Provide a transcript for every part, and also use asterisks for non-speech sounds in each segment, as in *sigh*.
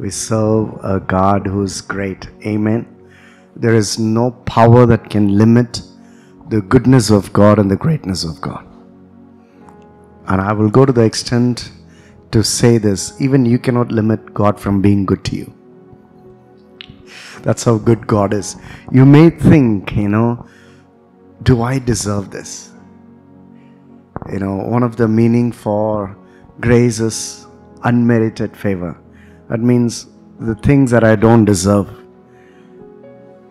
We serve a God who's great. Amen. There is no power that can limit the goodness of God and the greatness of God. And I will go to the extent to say this even you cannot limit God from being good to you. That's how good God is. You may think, you know, do I deserve this? You know, one of the meaning for grace is unmerited favor. That means the things that I don't deserve.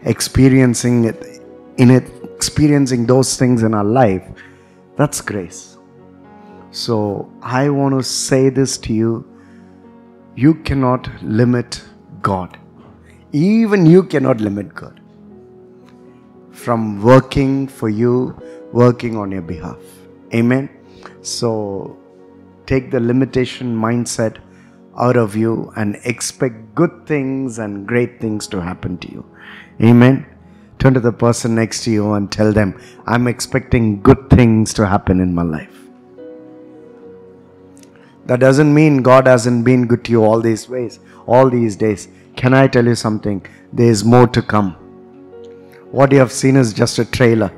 Experiencing it in it, experiencing those things in our life, that's grace. So I want to say this to you. You cannot limit God. Even you cannot limit God from working for you, working on your behalf. Amen. So take the limitation mindset out of you and expect good things and great things to happen to you. Amen. Turn to the person next to you and tell them, I'm expecting good things to happen in my life. That doesn't mean God hasn't been good to you all these ways, all these days. Can I tell you something? There is more to come. What you have seen is just a trailer.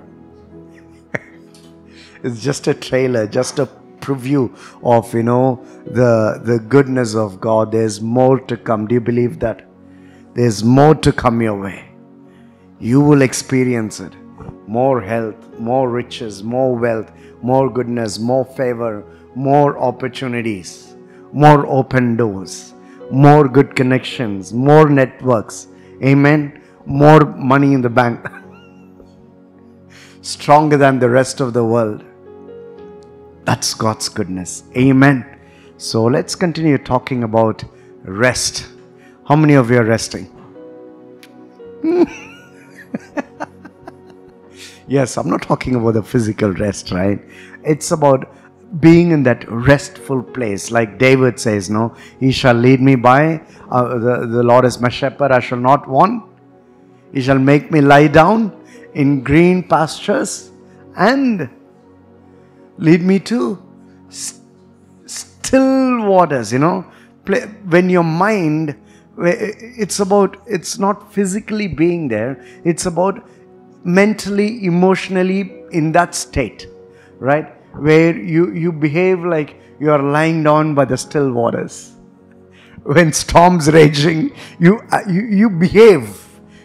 *laughs* it's just a trailer, just a preview of you know the the goodness of God. There's more to come. Do you believe that? There's more to come your way. You will experience it. More health, more riches, more wealth, more goodness, more favor, more opportunities, more open doors, more good connections, more networks. Amen. More money in the bank. *laughs* Stronger than the rest of the world. That's God's goodness. Amen. So let's continue talking about rest. How many of you are resting? *laughs* yes, I'm not talking about the physical rest, right? It's about being in that restful place like david says no he shall lead me by uh, the, the lord is my shepherd i shall not want he shall make me lie down in green pastures and lead me to st- still waters you know when your mind it's about it's not physically being there it's about mentally emotionally in that state right where you, you behave like you are lying down by the still waters. *laughs* When storms raging, you, uh, you, you behave.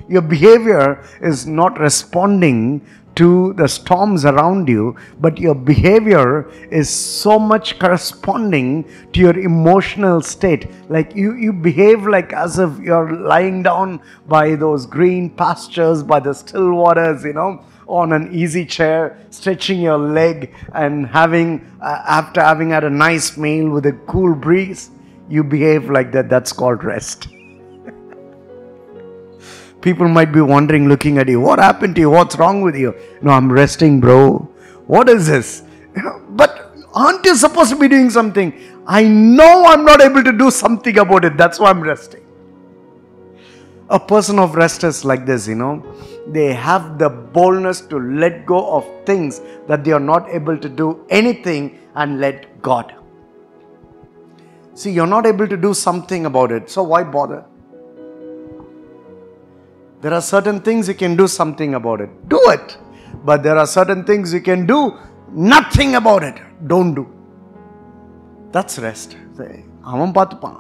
Your behavior is not responding to the storms around you, but your behavior is so much corresponding to your emotional state. Like you, you behave like as if you're lying down by those green pastures, by the still waters, you know on an easy chair, stretching your leg, and having, uh, after having had a nice meal with a cool breeze, you behave like that. That's called rest. People might be wondering, looking at you, what happened to you? What's wrong with you? No, I'm resting, bro. What is this? but aren't you supposed to be doing something? I know I'm not able to do something about it. That's why I'm resting. A person of rest is like this, you know they have the boldness to let go of things that they are not able to do anything and let God. See, you're not able to do something about it, so why bother? There are certain things you can do something about it. Do it. But there are certain things you can do nothing about it. Don't do. That's rest. அவன் பார்த்துப்பான்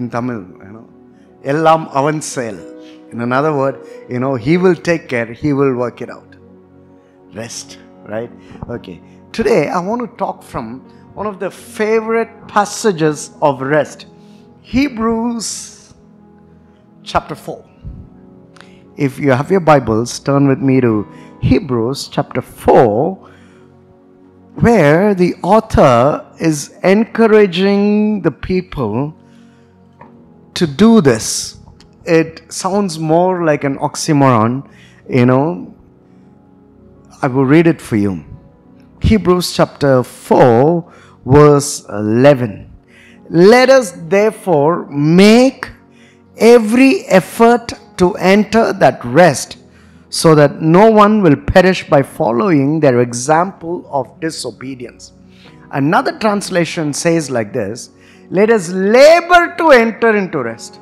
in Tamil, you know, எல்லாம் அவன் செயல் in another word, you know, He will take care, He will work it out. Rest, right? Okay. Today, I want to talk from one of the favorite passages of rest Hebrews chapter 4. if you have your Bibles, turn with me to Hebrews chapter 4, where the author is encouraging the people to do this it sounds more like an oxymoron, you know. I will read it for you. Hebrews chapter 4, verse 11. Let us therefore make every effort to enter that rest so that no one will perish by following their example of disobedience. Another translation says like this Let us labor to enter into rest.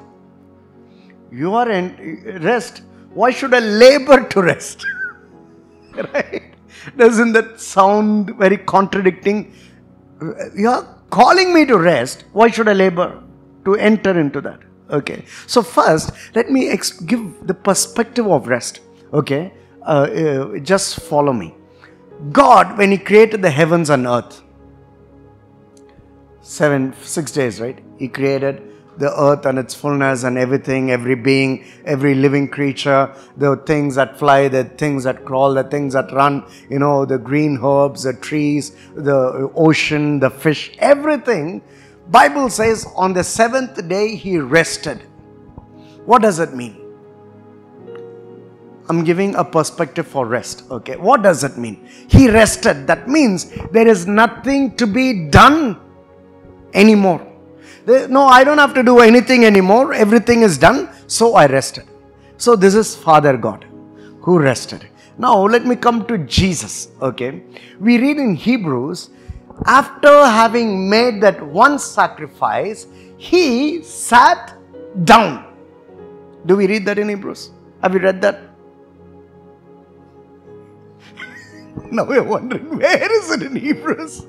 You are in rest. Why should I labor to rest? *laughs* right? Doesn't that sound very contradicting? You are calling me to rest. Why should I labor to enter into that? Okay. So, first, let me ex- give the perspective of rest. Okay. Uh, uh, just follow me. God, when He created the heavens and earth, seven, six days, right? He created the earth and its fullness and everything, every being, every living creature, the things that fly, the things that crawl, the things that run, you know, the green herbs, the trees, the ocean, the fish, everything. Bible says on the seventh day he rested. What does it mean? I'm giving a perspective for rest. Okay, what does it mean? He rested. That means there is nothing to be done anymore. No, I don't have to do anything anymore. Everything is done. So I rested. So this is Father God who rested. Now let me come to Jesus. Okay. We read in Hebrews, after having made that one sacrifice, he sat down. Do we read that in Hebrews? Have you read that? *laughs* now we're wondering, where is it in Hebrews?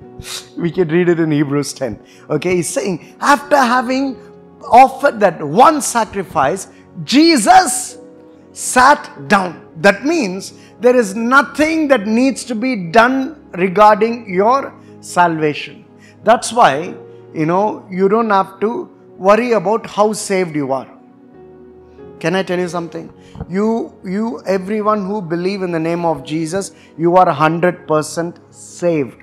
*laughs* we can read it in Hebrews 10. Okay, he's saying, after having offered that one sacrifice, Jesus sat down. That means there is nothing that needs to be done regarding your salvation. That's why, you know, you don't have to worry about how saved you are. Can I tell you something? You, you, everyone who believe in the name of Jesus, you are 100% saved.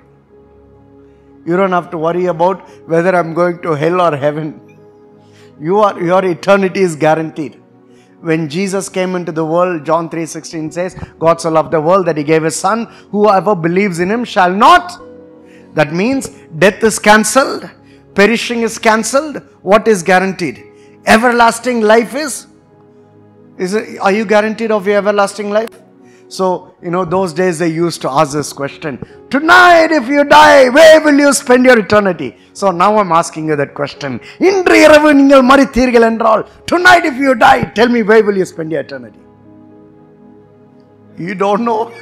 You don't have to worry about whether I'm going to hell or heaven. You are, your eternity is guaranteed. When Jesus came into the world, John 3:16 says, God so loved the world that he gave his son, whoever believes in him shall not. That means death is cancelled, perishing is cancelled. What is guaranteed? Everlasting life is. Is it, are you guaranteed of your everlasting life? So, you know, those days they used to ask this question Tonight, if you die, where will you spend your eternity? So now I'm asking you that question. Tonight, if you die, tell me where will you spend your eternity? You don't know. *laughs*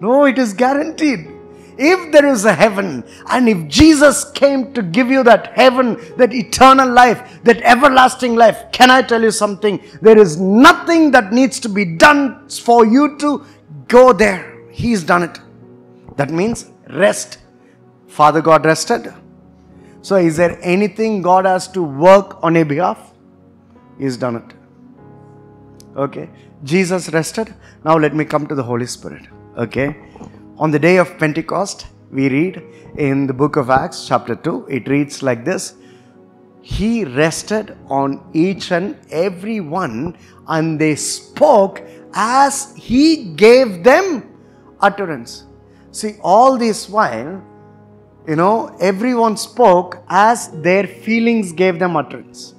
no, it is guaranteed if there is a heaven and if Jesus came to give you that heaven, that eternal life, that everlasting life, can I tell you something? There is nothing that needs to be done for you to go there. He's done it. That means rest. Father God rested. So, is there anything God has to work on your behalf? He's done it. Okay. Jesus rested. Now, let me come to the Holy Spirit. Okay. On the day of Pentecost, we read in the book of Acts, chapter 2, it reads like this He rested on each and every one, and they spoke as He gave them utterance. See, all this while, you know, everyone spoke as their feelings gave them utterance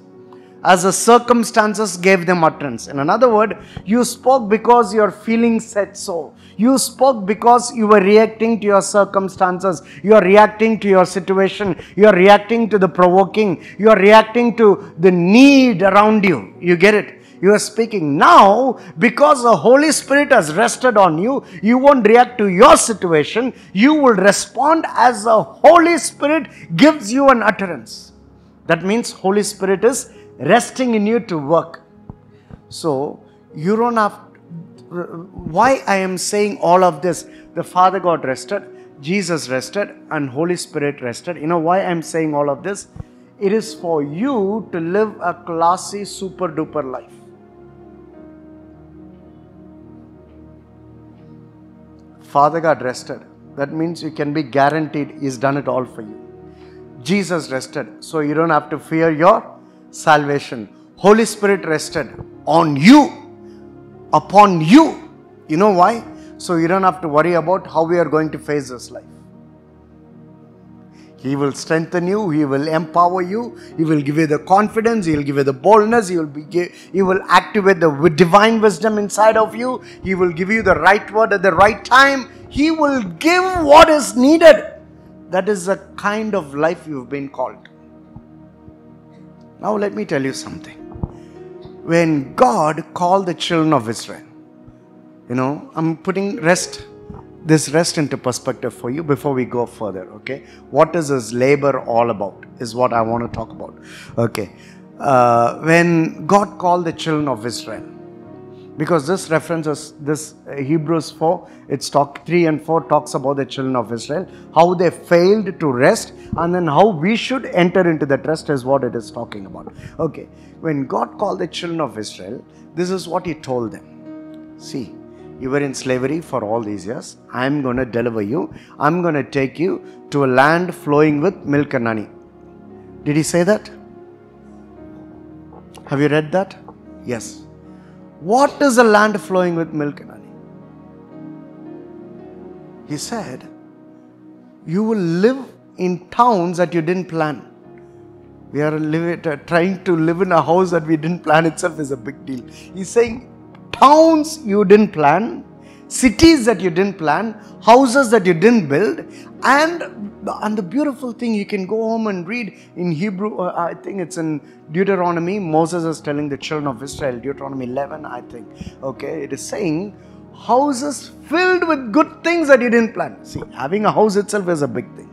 as the circumstances gave them utterance. In another word, you spoke because your feelings said so. You spoke because you were reacting to your circumstances. You are reacting to your situation. You are reacting to the provoking. You are reacting to the need around you. You get it? You are speaking now because the Holy Spirit has rested on you. You won't react to your situation. You will respond as the Holy Spirit gives you an utterance. That means Holy Spirit is resting in you to work. So, you don't have. Why I am saying all of this? The Father God rested, Jesus rested, and Holy Spirit rested. You know why I'm saying all of this? It is for you to live a classy, super duper life. Father God rested. That means you can be guaranteed He's done it all for you. Jesus rested, so you don't have to fear your salvation. Holy Spirit rested on you, upon you. You know why? So you don't have to worry about how we are going to face this life. He will strengthen you, He will empower you, He will give you the confidence, He will give you the boldness, He will, be, he will activate the divine wisdom inside of you, He will give you the right word at the right time, He will give what is needed That is the kind of life you've been called. Now, let me tell you something. When God called the children of Israel, you know, I'm putting rest, this rest into perspective for you before we go further, okay? What is this labor all about? Is what I want to talk about, okay? Uh, when God called the children of Israel, because this references this uh, Hebrews 4 it's talk 3 and 4 talks about the children of Israel how they failed to rest and then how we should enter into that rest is what it is talking about. Okay when God called the children of Israel this is what he told them. See you were in slavery for all these years. I'm going to deliver you. I'm going to take you to a land flowing with milk and honey. Did he say that? Have you read that? Yes what is a land flowing with milk and honey? He said, You will live in towns that you didn't plan. We are uh, trying to live in a house that we didn't plan itself is a big deal. He's saying, Towns you didn't plan, cities that you didn't plan, houses that you didn't build, and and the beautiful thing you can go home and read in Hebrew. Uh, I think it's in Deuteronomy. Moses is telling the children of Israel, Deuteronomy 11, I think. Okay, it is saying houses filled with good things that you didn't plan. See, having a house itself is a big thing,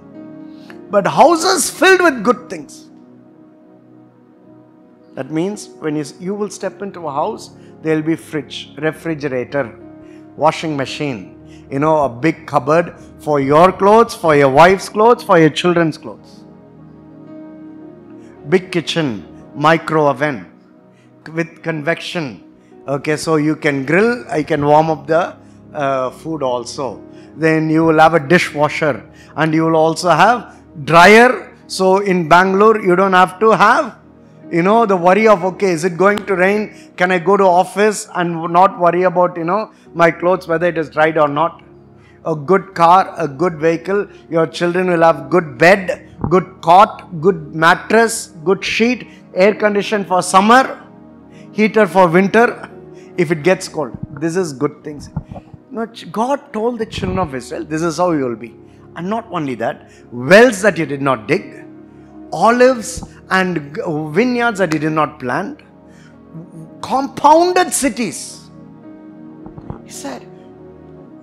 but houses filled with good things. That means when you, you will step into a house, there will be fridge, refrigerator, washing machine, you know, a big cupboard for your clothes, for your wife's clothes, for your children's clothes. Big kitchen, micro oven with convection. Okay, so you can grill, I can warm up the uh, food also. Then you will have a dishwasher and you will also have dryer. So in Bangalore, you don't have to have you know the worry of okay is it going to rain? Can i go to office and not worry about you know my clothes whether it is dried or not? A good car a good vehicle your children will have good bed good cot good mattress good sheet air condition for summer heater for winter. If it gets cold this is good things. God told the children of israel this is how you will be. And not only that wells that you did not dig olives and uh, vineyards that he did not plant, compounded cities. He said,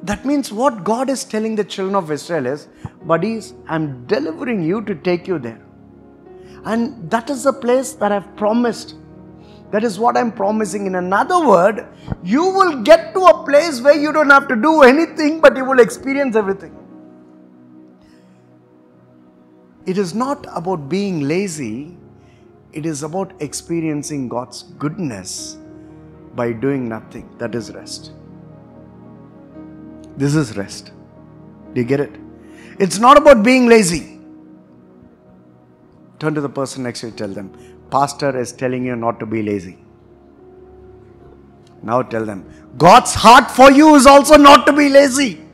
that means what God is telling the children of Israel is, buddies, I'm delivering you to take you there. And that is the place that I've promised. That is what I'm promising. In another word, you will get to a place where you don't have to do anything, but you will experience everything. It is not about being lazy, it is about experiencing God's goodness by doing nothing. That is rest. This is rest. Do you get it? It's not about being lazy. Turn to the person next to you, tell them, Pastor is telling you not to be lazy. Now tell them, God's heart for you is also not to be lazy.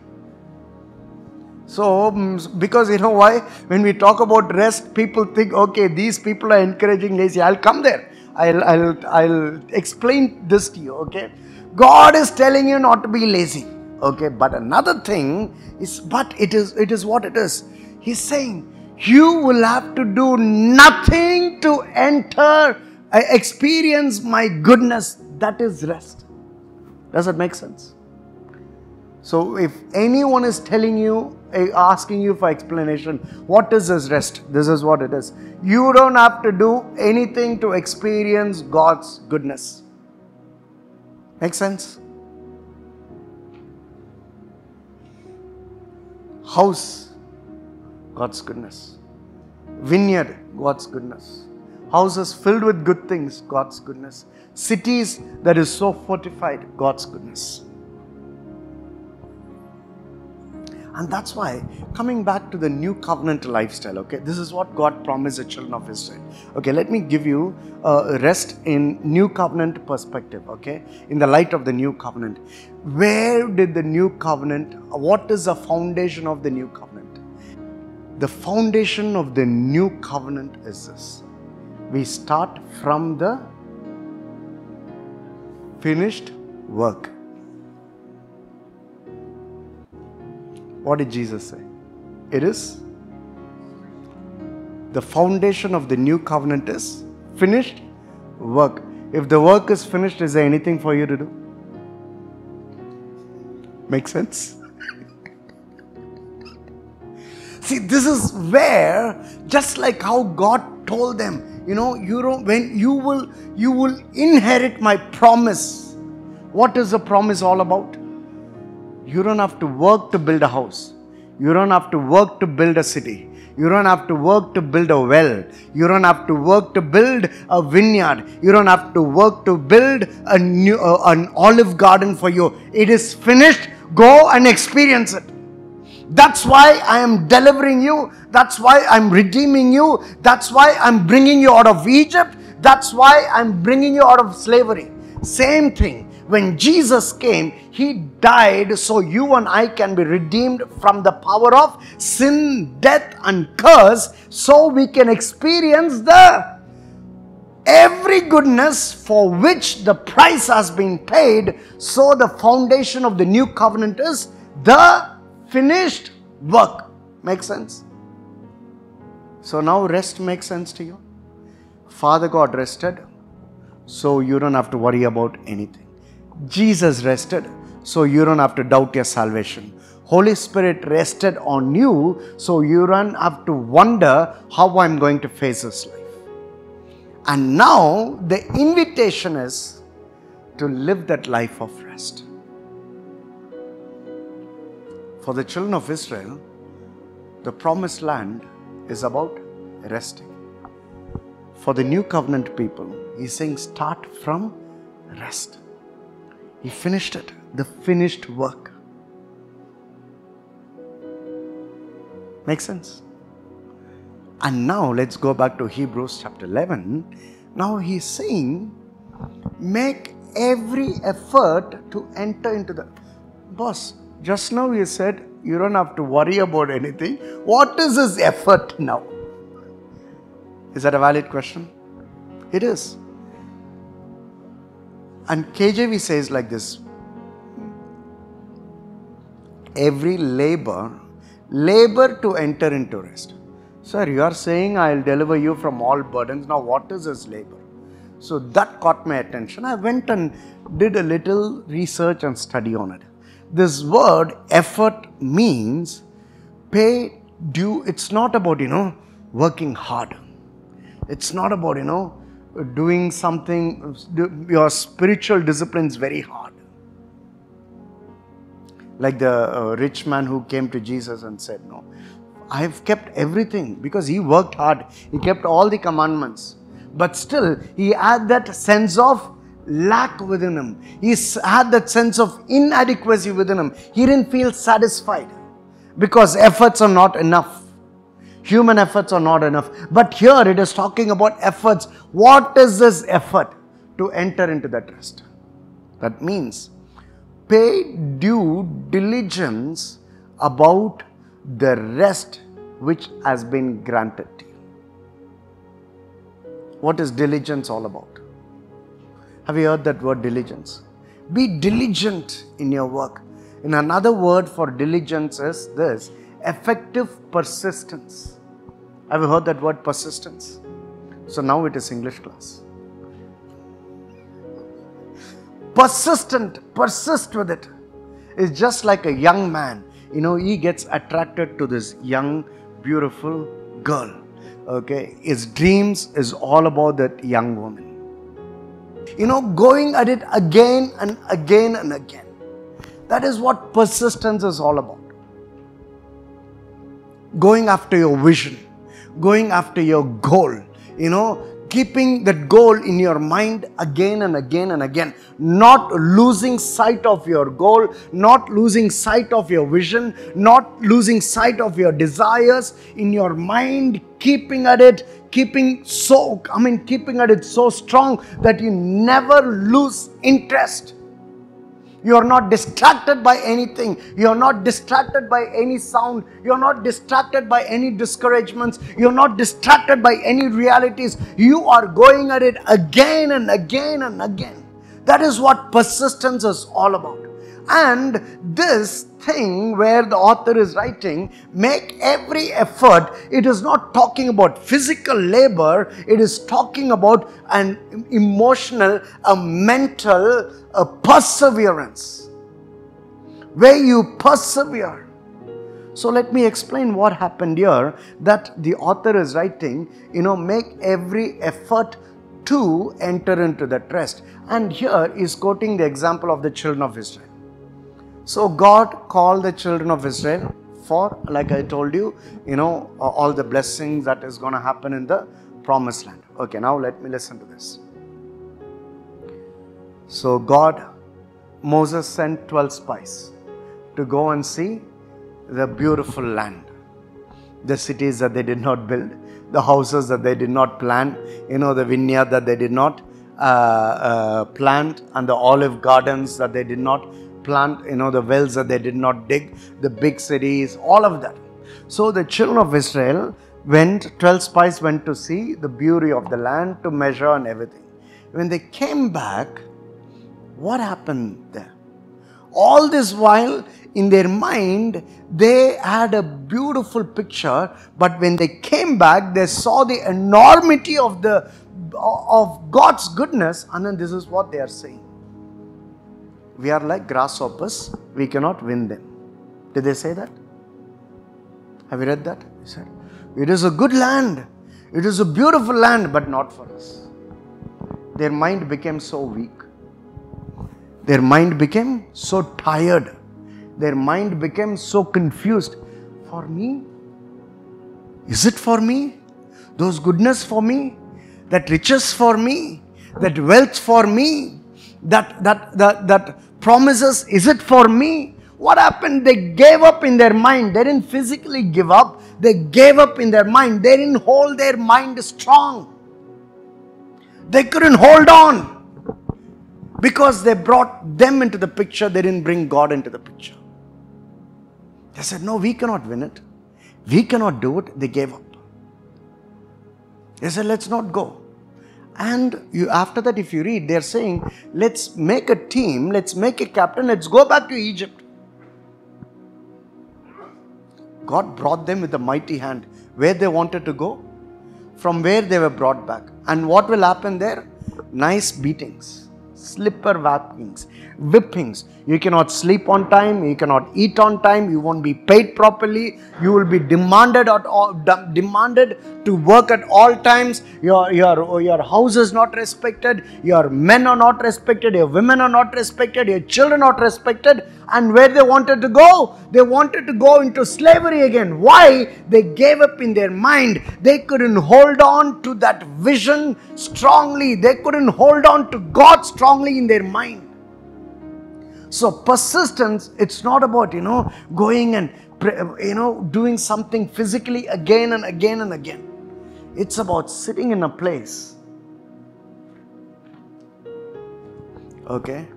So, mm, because you know why? When we talk about rest, people think, okay, these people are encouraging lazy. I'll come there. I'll, I'll, I'll explain this to you, okay? God is telling you not to be lazy, okay? But another thing is, but it is, it is what it is. He's saying, you will have to do nothing to enter, uh, experience my goodness. That is rest. Does that make sense? So, if anyone is telling you eh, asking you for explanation. What is this rest? This is what it is. You don't have to do anything to experience God's goodness. Make sense? House, God's goodness. Vineyard, God's goodness. Houses filled with good things, God's goodness. Cities that is so fortified, God's goodness. And that's why, coming back to the new covenant lifestyle, okay, this is what God promised the children of Israel. Okay, let me give you a rest in new covenant perspective, okay, in the light of the new covenant. Where did the new covenant, what is the foundation of the new covenant? The foundation of the new covenant is this. We start from the finished work. What did Jesus say? It is the foundation of the new covenant is finished work. If the work is finished, is there anything for you to do? Make sense? *laughs* See, this is where, just like how God told them, you know, you know, when you will, you will inherit my promise. What is the promise all about? You don't have to work to build a house. You don't have to work to build a city. You don't have to work to build a well. You don't have to work to build a vineyard. You don't have to work to build a new uh, an olive garden for you. It is finished. Go and experience it. That's why I am delivering you. That's why I'm redeeming you. That's why I'm bringing you out of Egypt. That's why I'm bringing you out of slavery. Same thing when Jesus came, He died so you and I can be redeemed from the power of sin, death, and curse, so we can experience the every goodness for which the price has been paid. So, the foundation of the new covenant is the finished work. Make sense? So, now rest makes sense to you. Father God rested, so you don't have to worry about anything. Jesus rested, so you don't have to doubt your salvation. Holy Spirit rested on you, so you don't have to wonder how I'm going to face this life. And now the invitation is to live that life of rest. For the children of Israel, the promised land is about resting. For the new covenant people, he's saying start from rest. He finished it, the finished work. Make sense? And now let's go back to Hebrews chapter 11. Now he's saying, make every effort to enter into the. Boss, just now you said you don't have to worry about anything. What is his effort now? Is that a valid question? It is. And KJV says like this every labor, labor to enter into rest. Sir, you are saying I'll deliver you from all burdens. Now, what is this labor? So that caught my attention. I went and did a little research and study on it. This word effort means pay due. It's not about, you know, working hard. It's not about, you know, doing something, your spiritual discipline is very hard. Like the uh, rich man who came to Jesus and said, No, I have kept everything because he worked hard. He kept all the commandments. But still, he had that sense of lack within him. He had that sense of inadequacy within him. He didn't feel satisfied because efforts are not enough. Human efforts are not enough. But here it is talking about efforts. What is this effort to enter into that rest? That means pay due diligence about the rest which has been granted to you. What is diligence all about? Have you heard that word diligence? Be diligent in your work. In another word for diligence is this effective persistence. Have you heard that word persistence? So now it is English class. Persistent, persist with it. It's just like a young man. You know, he gets attracted to this young, beautiful girl. Okay, his dreams is all about that young woman. You know, going at it again and again and again. That is what persistence is all about. Going after your vision going after your goal. You know, keeping that goal in your mind again and again and again, not losing sight of your goal, not losing sight of your vision, not losing sight of your desires in your mind, keeping at it, keeping so, I mean, keeping at it so strong that you never lose interest. You are not distracted by anything. You are not distracted by any sound. You are not distracted by any discouragements. You are not distracted by any realities. You are going at it again and again and again. That is what persistence is all about. And this thing where the author is writing, make every effort. It is not talking about physical labor, it is talking about an emotional, a mental a perseverance. Where you persevere. So let me explain what happened here that the author is writing, you know, make every effort to enter into that rest. And here is quoting the example of the children of Israel. So God called the children of Israel for, like I told you, you know, all the blessings that is going to happen in the promised land. Okay, now let me listen to this. So God, Moses sent 12 spies to go and see the beautiful land, the cities that they did not build, the houses that they did not plant, you know, the vineyard that they did not uh, uh, plant, and the olive gardens that they did not plant, you know, the wells that they did not dig, the big cities, all of that. So the children of Israel went, 12 spies went to see the beauty of the land, to measure and everything. When they came back, what happened there? All this while, in their mind, they had a beautiful picture, but when they came back, they saw the enormity of the of God's goodness, and then this is what they are saying we are like grasshoppers, we cannot win them. Did they say that? Have you read that? He said, It is a good land, it is a beautiful land, but not for us. Their mind became so weak. Their mind became so tired. Their mind became so confused. For me? Is it for me? Those goodness for me? That riches for me? That wealth for me? That that that that promises, is it for me? What happened? They gave up in their mind. They didn't physically give up, they gave up in their mind. They didn't hold their mind strong. They couldn't hold on because they brought them into the picture, they didn't bring God into the picture. They said, No, we cannot win it. We cannot do it. They gave up. They said, Let's not go. And you, after that, if you read, they're saying, let's make a team, let's make a captain, let's go back to Egypt. God brought them with a mighty hand. Where they wanted to go, from where they were brought back. And what will happen there? Nice beatings, slipper whackings, whippings. You cannot sleep on time, you cannot eat on time, you won't be paid properly, you will be demanded at all, demanded to work at all times. Your, your, your house is not respected, your men are not respected, your women are not respected, your children are not respected. And where they wanted to go, they wanted to go into slavery again. Why? They gave up in their mind. They couldn't hold on to that vision strongly. They couldn't hold on to God strongly in their mind. So persistence, it's not about, you know, going and, you know, doing something physically again and again and again. It's about sitting in a place. Okay?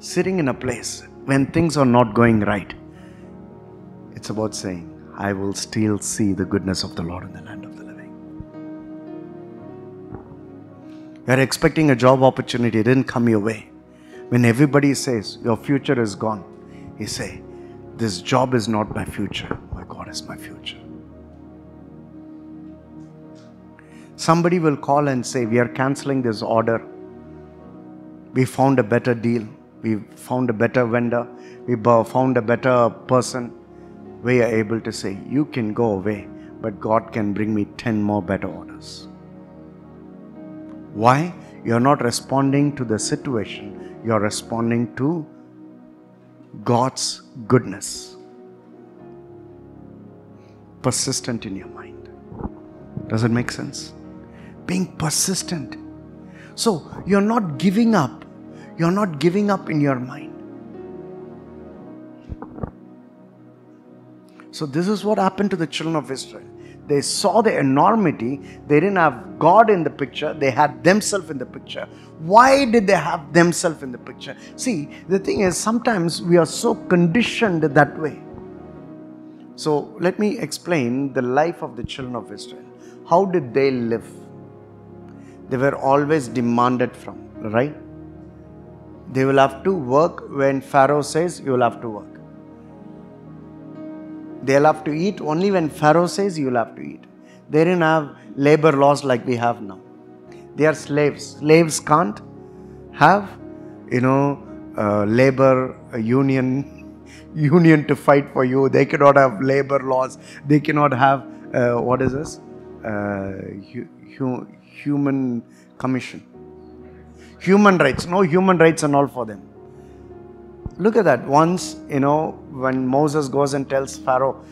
Sitting in a place when things are not going right. It's about saying, I will still see the goodness of the Lord in the land You're expecting a job opportunity, it didn't come your way. When everybody says, Your future is gone, you say, This job is not my future. My God is my future. Somebody will call and say, We are canceling this order. We found a better deal. We found a better vendor. We found a better person. We are able to say, You can go away, but God can bring me 10 more better orders. Why? You're not responding to the situation you're responding to God's goodness. Persistent in your mind. Does it make sense? Being persistent. So you're not giving up. You're not giving up in your mind. So, this is what happened to the children of Israel. They saw the enormity. They didn't have God in the picture, they had themselves in the picture. Why did they have themselves in the picture? See, the thing is, sometimes we are so conditioned that way. So, let me explain the life of the children of Israel. How did they live? They were always demanded from, right? They will have to work when Pharaoh says you will have to work. They'll have to eat only when Pharaoh says you will have to eat. They didn't have labor laws like we have now. They are slaves. Slaves can't have, you know, labor union *laughs* union to fight for you. They cannot have labor laws. They cannot have uh, what is this? Uh, hu- hu- human commission. Human rights. No human rights and all for them. Look at that. Once, you know, when Moses goes and tells Pharaoh,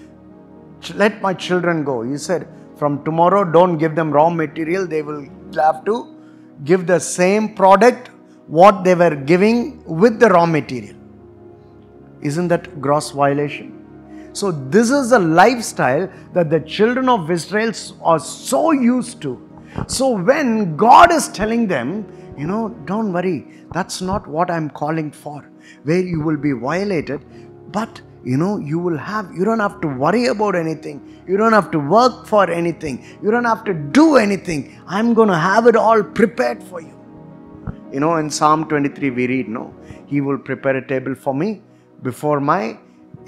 let my children go. He said, from tomorrow, don't give them raw material. They will have to give the same product what they were giving with the raw material. Isn't that gross violation? So, this is a lifestyle that the children of Israel are so used to. So, when God is telling them, you know, don't worry, that's not what I'm calling for, where you will be violated, but you know, you will have, you don't have to worry about anything, you don't have to work for anything, you don't have to do anything. I'm going to have it all prepared for you. You know, in Psalm 23, we read, No, He will prepare a table for me before my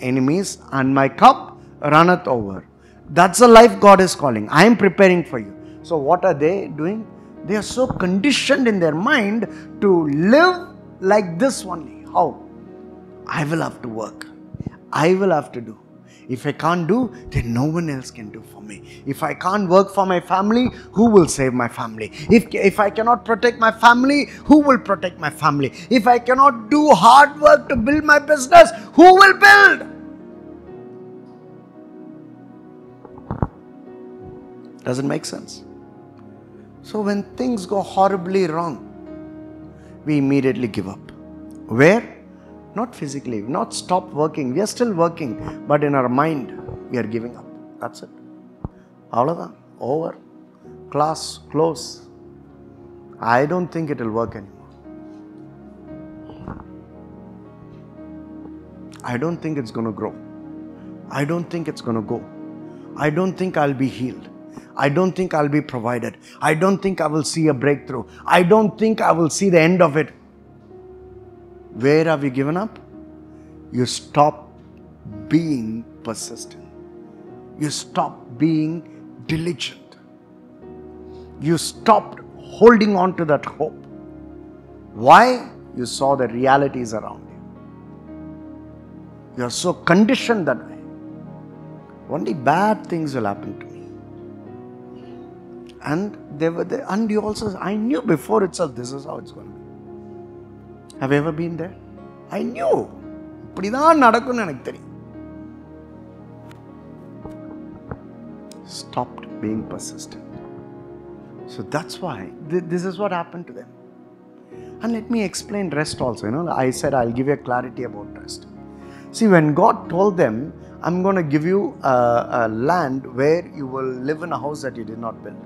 enemies, and my cup runneth over. That's the life God is calling. I am preparing for you. So, what are they doing? They are so conditioned in their mind to live like this only. How? I will have to work. I will have to do. If I can't do, then no one else can do for me. If I can't work for my family, who will save my family? If, if I cannot protect my family, who will protect my family? If I cannot do hard work to build my business, who will build? Doesn't make sense. So when things go horribly wrong, we immediately give up. Where? Not physically, not stop working. We are still working, but in our mind, we are giving up. That's it. Avladan, over. Class, close. I don't think it will work anymore. I don't think it's going to grow. I don't think it's going to go. I don't think I'll be healed. I don't think I'll be provided. I don't think I will see a breakthrough. I don't think I will see the end of it. Where have you given up? You stop being persistent. You stop being diligent. You stopped holding on to that hope. Why? You saw the realities around you. You are so conditioned that way. Only bad things will happen to me. And they were there, and you also, I knew before itself this is how it's going to be. Have you ever been there? I knew. இப்படிதான் நடக்கும்னு எனக்கு தெரியும் stopped being persistent. So that's why th- this is what happened to them. And let me explain rest also. You know, I said I'll give you a clarity about rest. See, when God told them, I'm going to give you a, a land where you will live in a house that you did not build.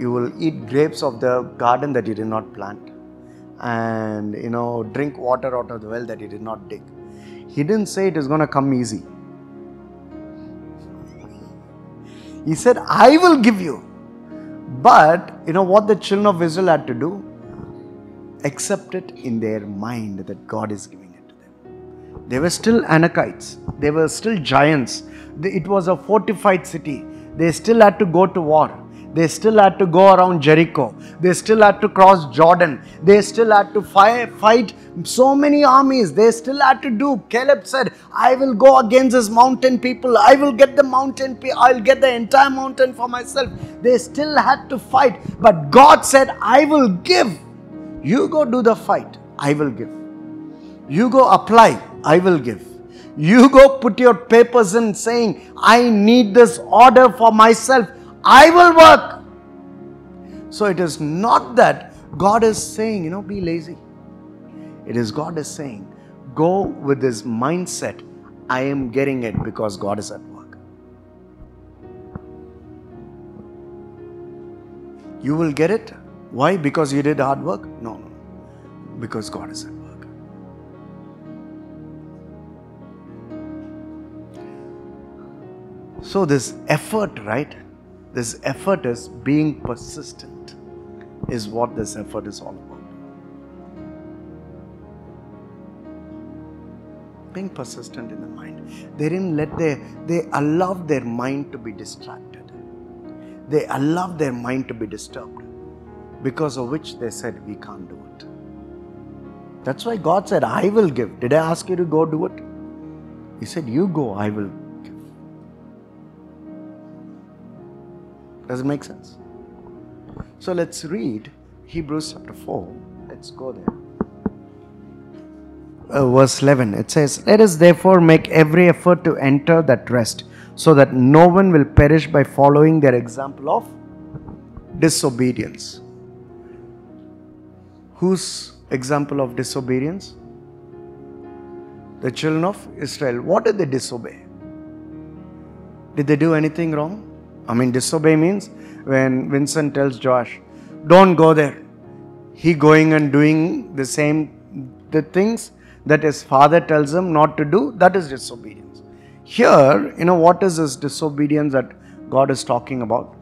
You will eat grapes of the garden that you did not plant and you know drink water out of the well that he did not dig. He didn't say it is going to come easy. He said i will give you. But you know what the children of israel had to do? Accept it in their mind that god is giving it to them. They were still anakites. They were still giants. It was a fortified city. They still had to go to war they still had to go around Jericho. They still had to cross Jordan. They still had to fight, fight so many armies. They still had to do. Caleb said, I will go against this mountain people. I will get the mountain, I'll get the entire mountain for myself. They still had to fight. But God said, I will give. You go do the fight. I will give. You go apply. I will give. You go put your papers in saying, I need this order for myself. I will work. So it is not that God is saying, you know, be lazy. It is God is saying, go with this mindset. I am getting it because God is at work. You will get it. Why? Because you did hard work? No, no. Because God is at work. So, this effort, right? This effort is being persistent, is what this effort is all about. being persistent in the mind. They didn't let their, they allowed their mind to be distracted. They allowed their mind to be disturbed because of which they said, We can't do it. That's why God said, I will give. Did I ask you to go do it? He said, You go, I will Does it make sense? So let's read Hebrews chapter 4. Let's go there. Uh, verse 11 it says, Let us therefore make every effort to enter that rest, so that no one will perish by following their example of disobedience. Whose example of disobedience? The children of Israel. What did they disobey? Did they do anything wrong? I mean, disobey means when Vincent tells Josh, don't go there. He going and doing the same the things that his father tells him not to do, that is disobedience. Here, you know, what is this disobedience that God is talking about?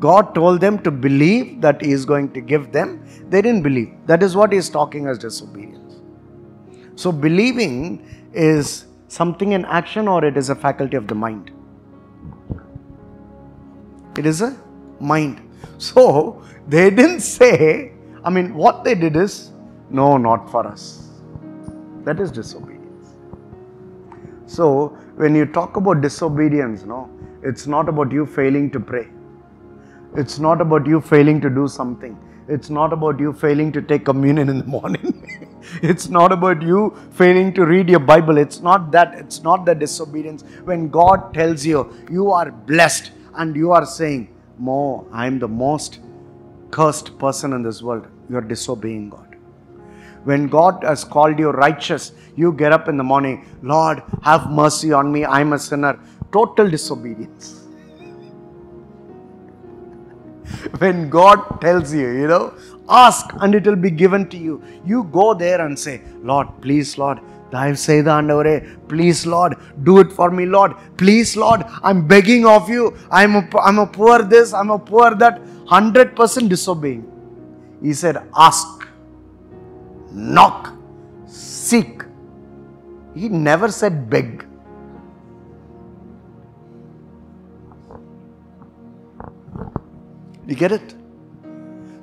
God told them to believe that He is going to give them. They didn't believe. That is what He is talking as disobedience. So, believing is something in action or it is a faculty of the mind? It is a mind. So, they didn't say, I mean, what they did is, no, not for us. That is disobedience. So, when you talk about disobedience, no, it's not about you failing to pray. It's not about you failing to do something. It's not about you failing to take communion in the *laughs* morning. it's not about you failing to read your Bible. It's not that. It's not the disobedience. When God tells you, you are blessed, and you are saying, More, I am the most cursed person in this world, you are disobeying God. When God has called you righteous, you get up in the morning, Lord, have mercy on me, I'm a sinner. Total disobedience. *laughs* when God tells you, you know, ask and it will be given to you. You go there and say, Lord, please, Lord, தயவு செய்து ஆண்டவரே please Lord do it for me Lord please Lord I am begging of you I M I am a poor this I am a poor that hundred percent டிசோபேயிங் E said ask knock, seek. He never said beg. You get it?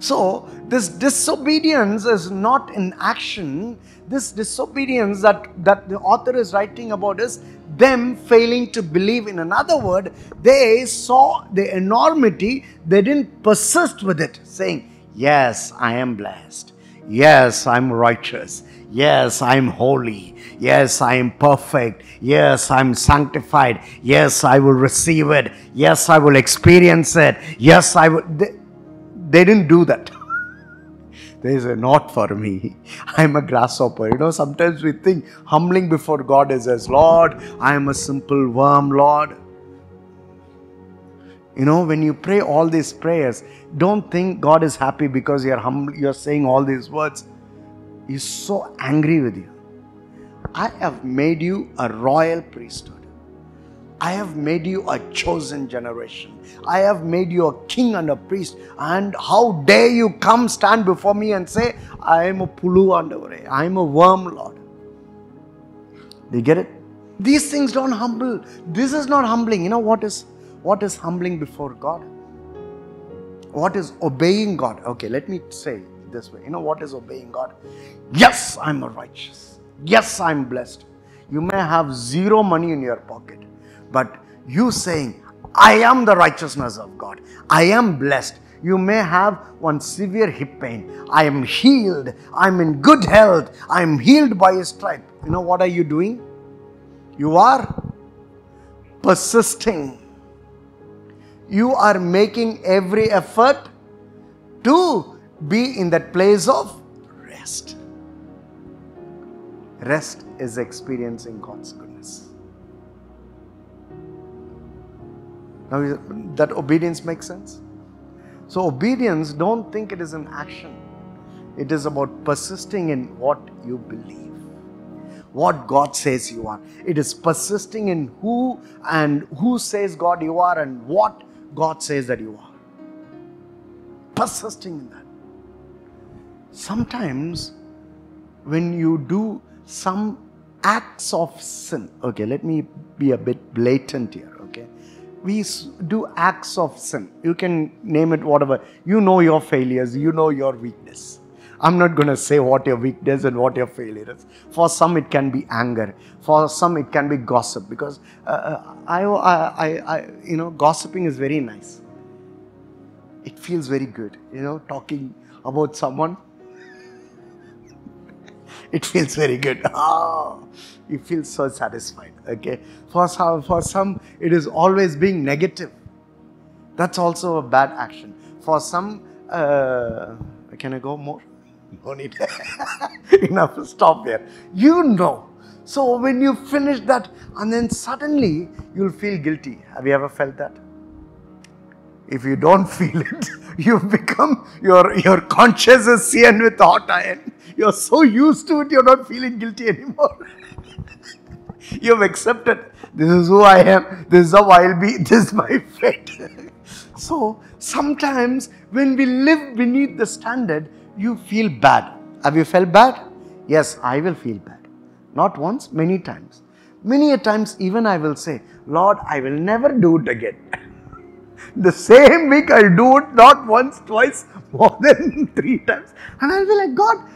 So, this disobedience is not in action. This disobedience that, that the author is writing about is them failing to believe. In another word, they saw the enormity, they didn't persist with it, saying, Yes, I am blessed. Yes, I'm righteous. Yes, I'm holy. Yes, I am perfect. Yes, I'm sanctified. Yes, I will receive it. Yes, I will experience it. Yes, I will. They, didn't do that. they say, Not for me. I'm a grasshopper. You know, sometimes we think humbling before God is as Lord, I am a simple worm, Lord. You know, when you pray all these prayers, don't think God is happy because you're humble, you're saying all these words. He's so angry with you. I have made you a royal priesthood. I have made you a chosen generation. I have made you a king and a priest. And how dare you come stand before me and say, I am a pulu andavare. I am a worm, Lord. Do you get it? These things don't humble. This is not humbling. You know what is what is humbling before God? What is obeying God? Okay, let me say this way. You know what is obeying God? Yes, I'm a righteous. Yes, I'm blessed. You may have zero money in your pocket, but you saying, I am the righteousness of God. I am blessed. You may have one severe hip pain. I am healed. I'm in good health. I'm healed by His stripe. You know what are you doing? You are persisting you are making every effort to be in that place of rest. Rest is experiencing God's goodness. Now, that obedience makes sense? So, obedience, don't think it is an action. It is about persisting in what you believe, what God says you are. It is persisting in who and who says God you are and what God says that you are. Persisting in that. Sometimes, when you do some acts of sin. Okay, let me be a bit blatant here. We do acts of sin. You can name it whatever. You know your failures, you know your weakness. I'm not going to say what your weakness and what your failure is. For some, it can be anger. For some, it can be gossip. Because uh, uh I, I, I, you know, gossiping is very nice. It feels very good, you know, talking about someone. *laughs* it feels very good. Oh, *laughs* you feel so satisfied. Okay. For some, for some, it is always being negative. That's also a bad action. For some, uh, can I go more? *laughs* No need. *laughs* Enough. Stop there. You know. So when you finish that, and then suddenly you'll feel guilty. Have you ever felt that? If you don't feel *laughs* it, you've become your your conscience is seared with hot iron. You're so used to it, you're not feeling guilty anymore. You've accepted this is who I am, this is how I'll be, *laughs* this is my fate. *laughs* so sometimes when we live beneath the standard, you feel bad. Have you felt bad? Yes, I will feel bad. Not once, many times. Many a times, even I will say, Lord, I will never do it again. *laughs* the same week I'll do it not once, twice, more than three times. And I'll be like, God,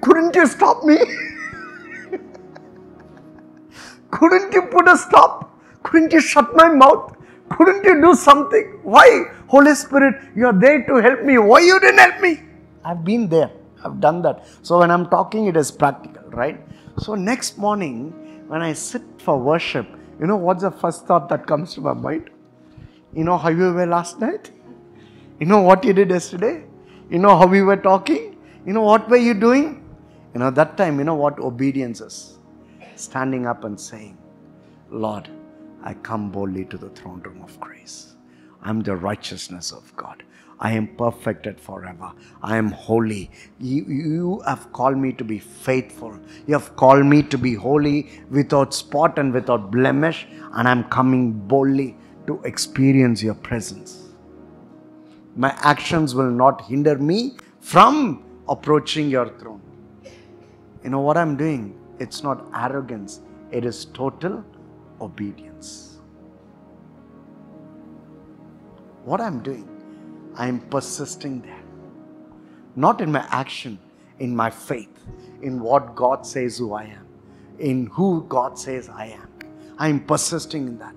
couldn't you stop me? Couldn't you put a stop? Couldn't you shut my mouth? Couldn't you do something? Why? Holy Spirit, you're there to help me. Why you didn't help me? I've been there. I've done that. So when I'm talking, it is practical, right? So next morning, when I sit for worship, you know what's the first thought that comes to my mind? You know how you were last night? You know what you did yesterday? You know how we were talking? You know what were you doing? You know, that time, you know what obedience is? Standing up and saying, Lord, I come boldly to the throne room of grace. I'm the righteousness of God. I am perfected forever. I am holy. You, you have called me to be faithful. You have called me to be holy without spot and without blemish, and I'm coming boldly to experience your presence. My actions will not hinder me from approaching your throne. You know what I'm doing? It's not arrogance, it is total obedience. What I'm doing I am persisting there. Not in my action, in my faith, in what God says who I am, in who God says I am. I am persisting in that.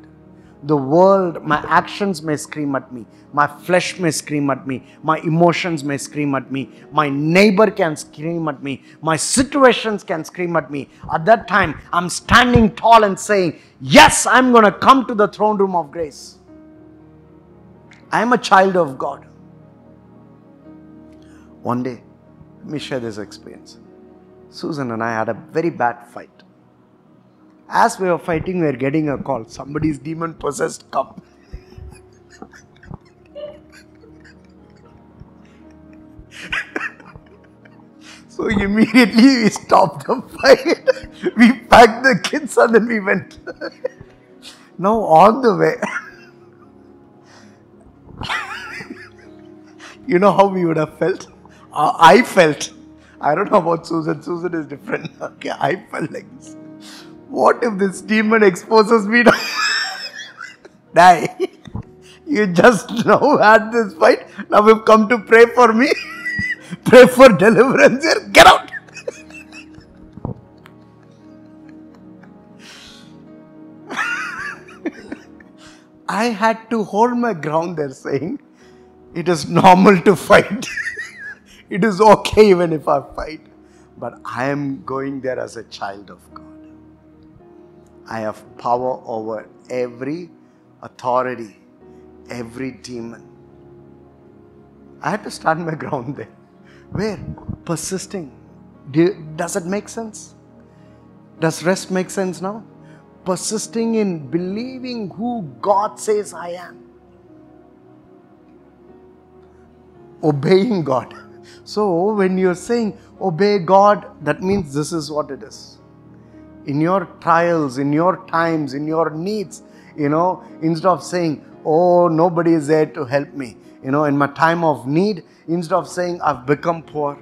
The world, my actions may scream at me, my flesh may scream at me, my emotions may scream at me, my neighbor can scream at me, my situations can scream at me. At that time, I'm standing tall and saying, Yes, I'm going to come to the throne room of grace. I am a child of God. One day, let me share this experience. Susan and I had a very bad fight. As we were fighting, we were getting a call. Somebody's demon possessed come. so immediately we stopped the fight. we packed the kids and then we went. now on the way. you know how we would have felt? Uh, I felt. I don't know about Susan. Susan is different. *laughs* Okay, I felt like this. What if this demon exposes me to *laughs* die? You just now had this fight. Now you've come to pray for me. *laughs* pray for deliverance here. Get out. *laughs* I had to hold my ground there saying, it is normal to fight. it is okay even if I fight. But I am going there as a child of God. I have power over every authority, every demon. I had to stand my *laughs* ground there. Where? Persisting. does it make sense? Does rest make sense now? Persisting in believing who God says I am. obeying God. So, when you're saying obey God, that means this is what it is. In your trials, in your times, in your needs, you know, instead of saying, oh, nobody is there to help me, you know, in my time of need, instead of saying, I've become poor,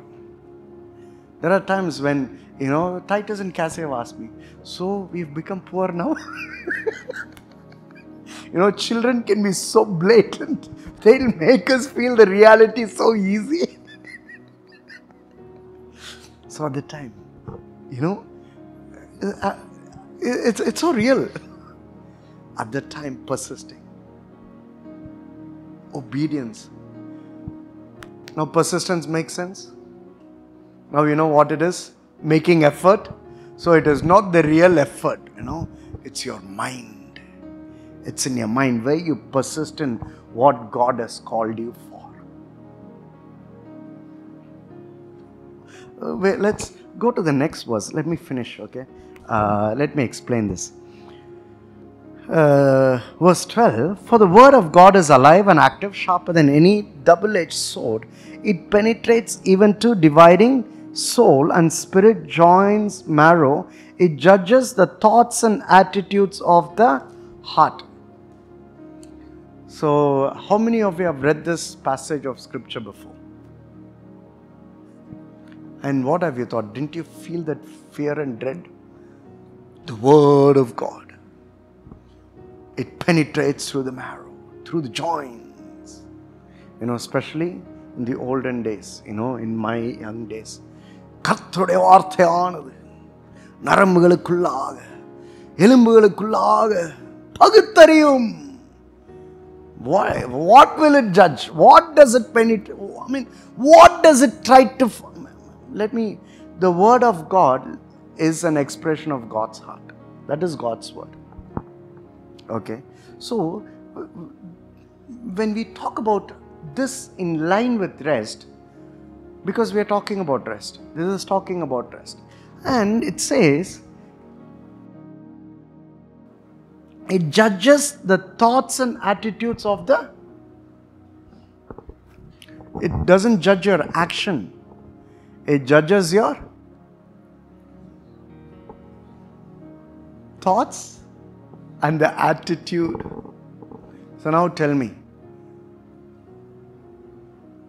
There are times when, you know, Titus and Cassie have asked me, so we've become poor now? *laughs* you know, children can be so blatant. They'll make us feel the reality so easy. *laughs* so at the time, you know, it's, it's so real. At that time, persisting. Obedience. Now, persistence makes sense. Now, you know what it is? Making effort. So, it is not the real effort, you know, it's your mind. It's in your mind where you persist in what God has called you for. Uh, wait, let's go to the next verse. Let me finish, okay? Uh, let me explain this. Uh, verse 12 For the word of God is alive and active, sharper than any double edged sword. It penetrates even to dividing soul and spirit, joints, marrow. It judges the thoughts and attitudes of the heart. So, how many of you have read this passage of scripture before? And what have you thought? Didn't you feel that fear and dread? The Word of God. It penetrates through the marrow, through the joints. You know, especially in the olden days, you know, in my young days. கர்த்தருடைய வார்த்தையானது நரம்புகளுக்குள்ளாக எலும்புகளுக்குள்ளாக பகுத்தறியும் what will it judge what does it penetrate i mean what does it try to let me the word of god is an expression of god's heart. That is god's word. Okay? So when we talk about this in line with rest because we are talking about rest. This is talking about rest. And it says it judges the thoughts and attitudes of the it doesn't judge your action. It judges your thoughts and the attitude so now tell me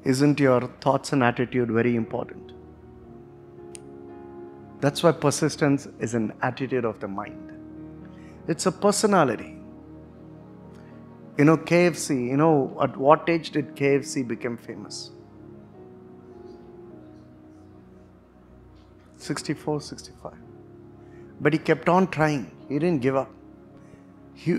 isn't your thoughts and attitude very important that's why persistence is an attitude of the mind it's a personality. You know, KFC, you know, at what age did KFC become famous? 64, 65. But he kept on trying. He didn't give up. He,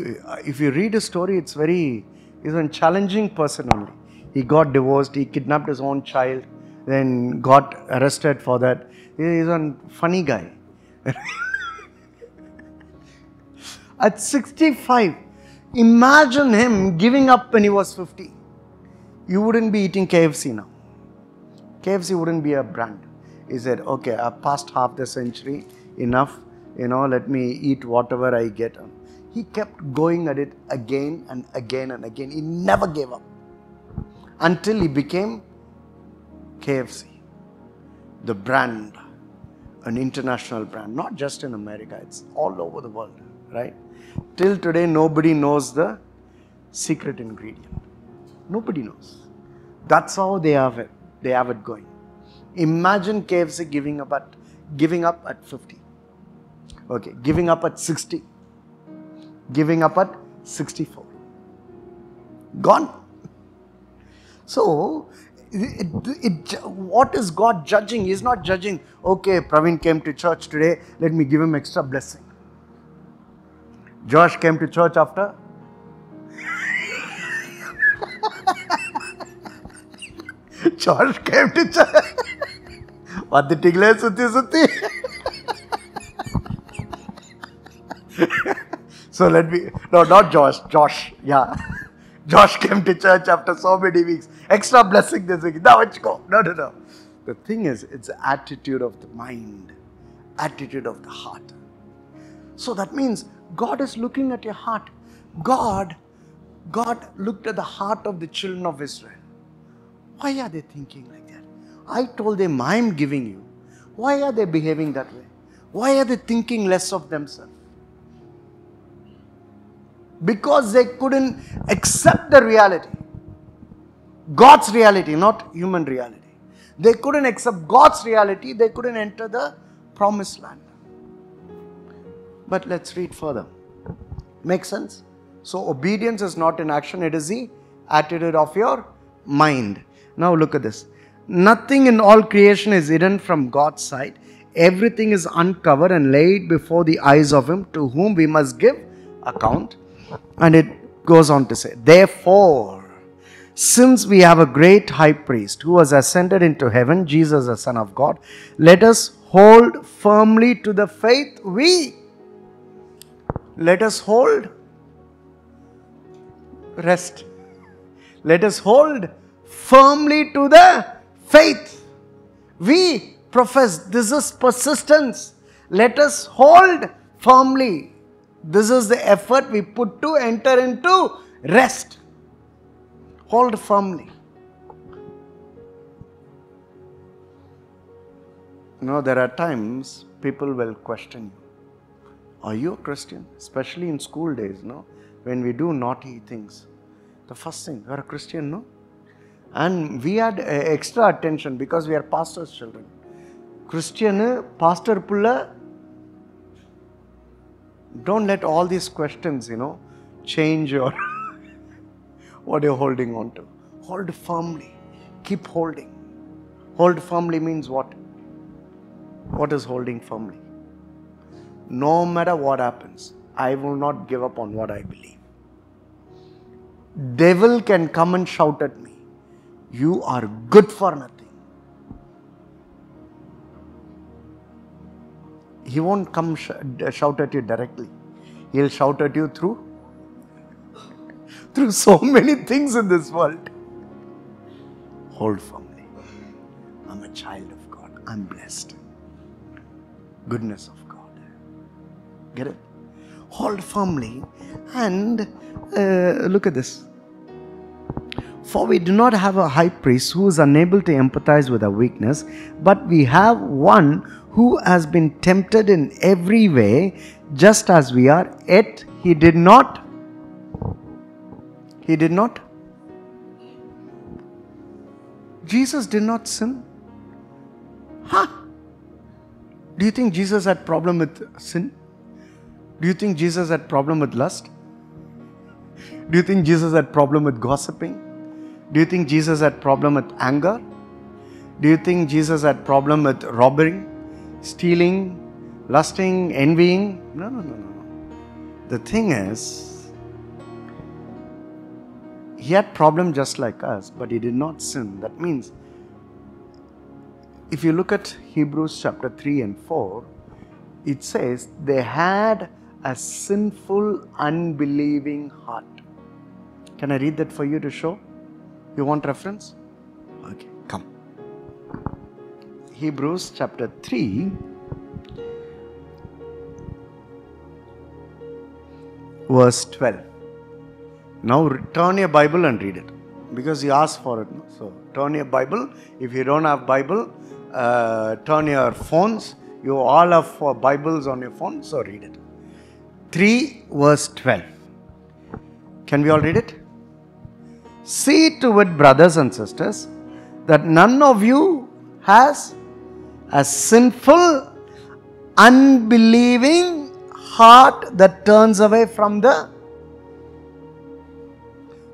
if you read his story, it's very, he's a challenging person only. He got divorced, he kidnapped his own child, then got arrested for that. He's a funny guy. *laughs* at 65. Imagine him giving up when he was 50. You wouldn't be eating KFC now. KFC wouldn't be a brand. He said, okay, I've passed half the century, enough, you know, let me eat whatever I get. He kept going at it again and again and again. He never gave up until he became KFC, the brand, an international brand, not just in America, it's all over the world, right? Till today, nobody knows the secret ingredient. Nobody knows. That's how they have it. They have it going. Imagine KFC giving up at giving up at 50. Okay, giving up at 60, giving up at 64. Gone. So, it, it, it, what is God judging? He's not judging, okay, Praveen came to church today, let me give him extra blessing. Josh came to church after. *laughs* Josh came to church. What the tigle Suti, suti. *laughs* so let me no not Josh Josh yeah *laughs* Josh came to church after so many weeks extra blessing this week now let's go no no no the thing is it's attitude of the mind attitude of the heart so that means God is looking at your heart. God, God looked at the heart of the children of Israel. Why are they thinking like that? I told them, I'm giving you. Why are they behaving that way? Why are they thinking less of themselves? Because they couldn't accept the reality. God's reality, not human reality. They couldn't accept God's reality, they couldn't enter the promised land. But let's read further. Make sense? So, obedience is not in action, it is the attitude of your mind. Now, look at this. Nothing in all creation is hidden from God's sight. Everything is uncovered and laid before the eyes of Him to whom we must give account. And it goes on to say, Therefore, since we have a great high priest who has ascended into heaven, Jesus, the Son of God, let us hold firmly to the faith we. Let us hold. Rest. Let us hold firmly to the faith we profess. This is persistence. Let us hold firmly. This is the effort we put to enter into rest. Hold firmly. You know, there are times people will question you. Are you a Christian? Especially in school days, no? When we do naughty things. The first thing, you're a Christian, no? And we had uh, extra attention because we are pastor's children. Christian, pastor pulla. Don't let all these questions, you know, change your *laughs* what you're holding on to. Hold firmly. Keep holding. Hold firmly means what? What is holding firmly? No matter what happens, I will not give up on what I believe. Devil can come and shout at me. You are good for nothing. He won't come sh- shout at you directly. He'll shout at you through through so many things in this world. Hold firmly. I'm a child of God. I'm blessed. Goodness of God. Get it? Hold firmly and uh, look at this. For we do not have a high priest who is unable to empathize with our weakness, but we have one who has been tempted in every way, just as we are, yet he did not he did not. Jesus did not sin. Huh? Do you think Jesus had problem with sin? Do you think Jesus had problem with lust? Do you think Jesus had problem with gossiping? Do you think Jesus had problem with anger? Do you think Jesus had problem with robbing, stealing, lusting, envying? No, no, no, no. The thing is, he had problem just like us, but he did not sin. That means, if you look at Hebrews chapter 3 and 4, it says they had a sinful, unbelieving heart. Can I read that for you to show? You want reference? Okay. Hebrews chapter 3. Verse 12. Now turn your Bible and read it because he asked for it. So turn your Bible. If you don't have Bible, uh, turn your phones. You all have uh, Bibles on your phone, so read it. 3 verse 12. Can we all read it? See to it, brothers and sisters, that none of you has a sinful, unbelieving heart that turns away from the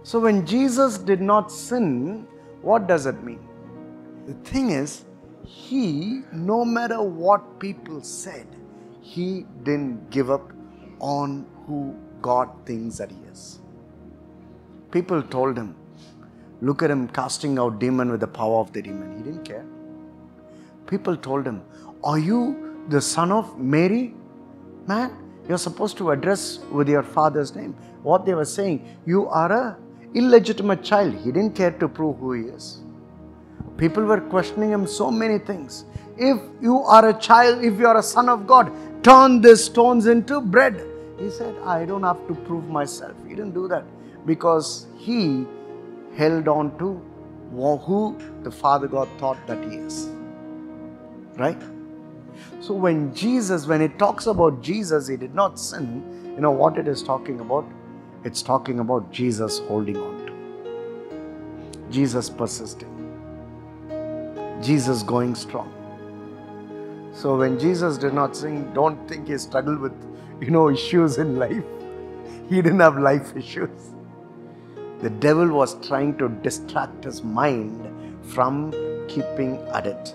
so when Jesus did not sin, what does it mean? The thing is, he, no matter what people said, he didn't give up on who God thinks that he is. People told him, look at him casting out demon with the power of the demon. He didn't care. People told him, are you the son of Mary? Man, you're supposed to address with your father's name. What they were saying, you are a illegitimate child. He didn't care to prove who he is. People were questioning him so many things. If you are a child, if you are a son of God, turn these stones into bread. He said, I don't have to prove myself. He didn't do that because he held on to who the Father God thought that he is. Right? So when Jesus, when it talks about Jesus, he did not sin, you know what it is talking about? It's talking about Jesus holding on to, Jesus persisting, Jesus going strong. So when Jesus did not sin, don't think he struggled with, you know, *laughs* issues in life. He didn't have life issues. The devil was trying to distract his mind from keeping at it.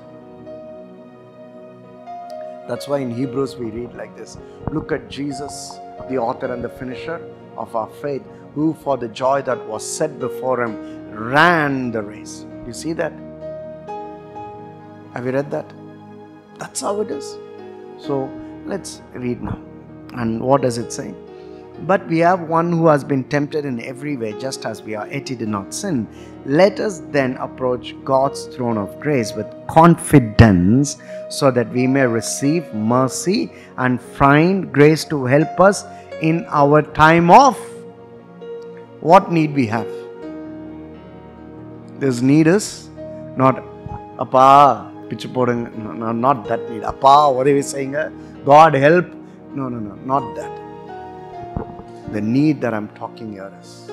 That's why in Hebrews we read like this Look at Jesus, the author and the finisher of our faith, who for the joy that was set before him ran the race. You see that? Have you read that? That's how it is. So let's read now. And what does it say? But we have one who has been tempted in every way, just as we are, yet he did not sin. Let us then approach God's throne of grace with confidence so that we may receive mercy and find grace to help us in our time of what need we have. This need is not pitch no, not that need. Appa, what are we saying? God help. No, no, no, not that the need that I'm talking here is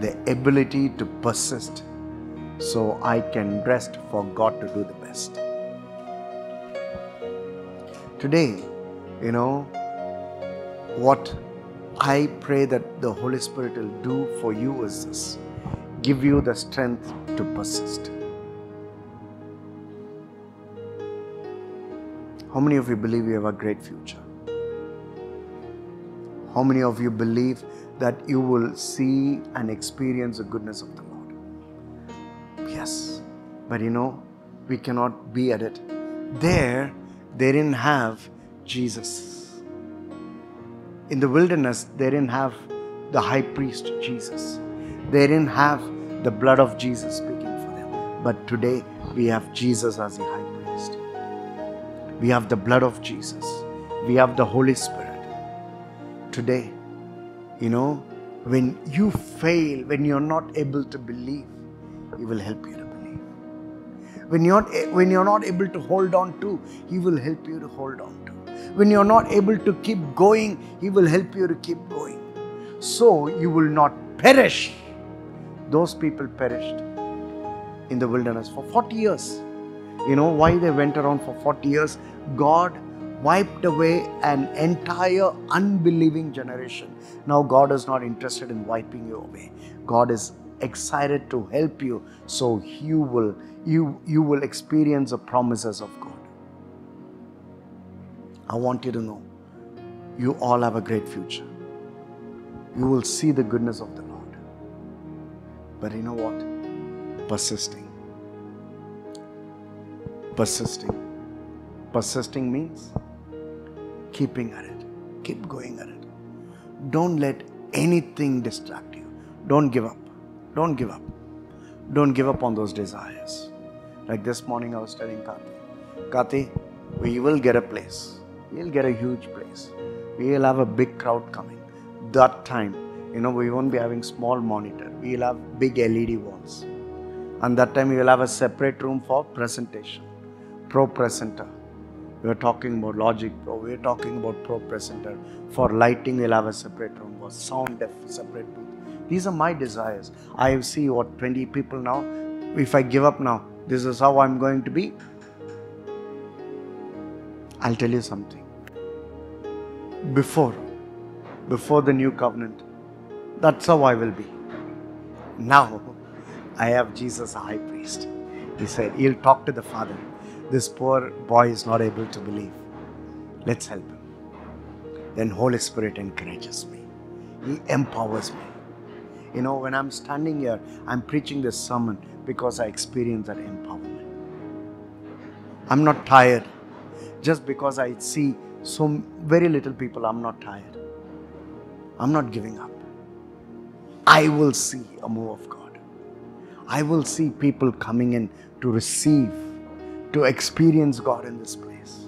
the ability to persist so I can rest for God to do the best. Today, you know, what I pray that the Holy Spirit will do for you is this give you the strength to persist. How many of you believe you have a great future? How many of you believe that you will see and experience the goodness of the Lord? Yes. But you know, we cannot be at it. There, they didn't have Jesus. In the wilderness, they didn't have the high priest Jesus. They didn't have the blood of Jesus speaking for them. But today, we have Jesus as the high priest. We have the blood of Jesus. We have the Holy Spirit today. You know, when you fail, when you're not able to believe, He will help you to believe. When you're, when you're not able to hold on to, He will help you to hold on to. When you're not able to keep going, He will help you to keep going. So you will not perish. Those people perished in the wilderness for 40 years. You know why they went around for 40 years? God wiped away an entire unbelieving generation. Now, God is not interested in wiping you away. God is excited to help you so you will you you will experience the promises of God. I want you to know you all have a great future. You will see the goodness of the Lord. But you know what? Persisting. Persisting. Persisting means keeping at it. Keep going at it. Don't let anything distract you. Don't give up. Don't give up. Don't give up on those desires. Like this morning, I was telling Kati, Kati, we will get a place. We'll get a huge place. We'll have a big crowd coming. That time, you know, we won't be having small monitor. We'll have big LED walls. And that time, we will have a separate room for presentation, pro presenter we are talking about Logic Pro. We are talking about Pro Presenter. For lighting, we'll have a separate room. For sound, def, separate booth. These are my desires. I see what 20 people now. If I give up now, this is how I'm going to be. I'll tell you something. Before, before the new covenant, that's how I will be. Now, I have Jesus, a high priest. He said, He'll talk to the Father this poor boy is not able to believe. Let's help him. Then Holy Spirit encourages me. He empowers me. You know, when I'm standing here, I'm preaching this sermon because I experience that empowerment. I'm not tired. Just because I see so very little people, I'm not tired. I'm not giving up. I will see a move of God. I will see people coming in to receive to experience God in this place.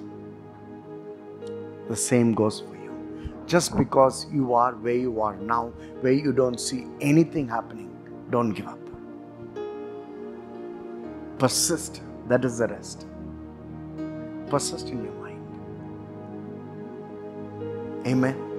The same goes for you. Just because you are where you are now, where you don't see anything happening, don't give up. Persist. That is the rest. Persist in your mind. Amen.